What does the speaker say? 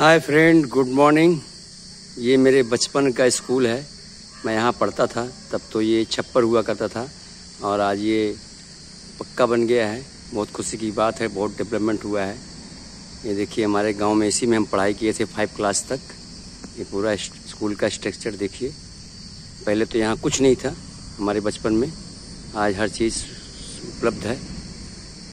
Hi friend good morning ये मेरे बचपन का स्कूल है। मैं यहाँ पढ़ता था। तब तो ये छप्पर हुआ करता था। और आज ये पक्का बन गया है। बहुत खुशी की बात है। बहुत डेवलपमेंट हुआ है। ये देखिए, हमारे गाँव में इसी में हम पढ़ाई किए थे फाइव क्लास तक। ये पूरा स्कूल का स्ट्रक्चर देखिए। पहले तो यहाँ कुछ नहीं था हमारे बचपन में। आज हर चीज़ उपलब्ध है।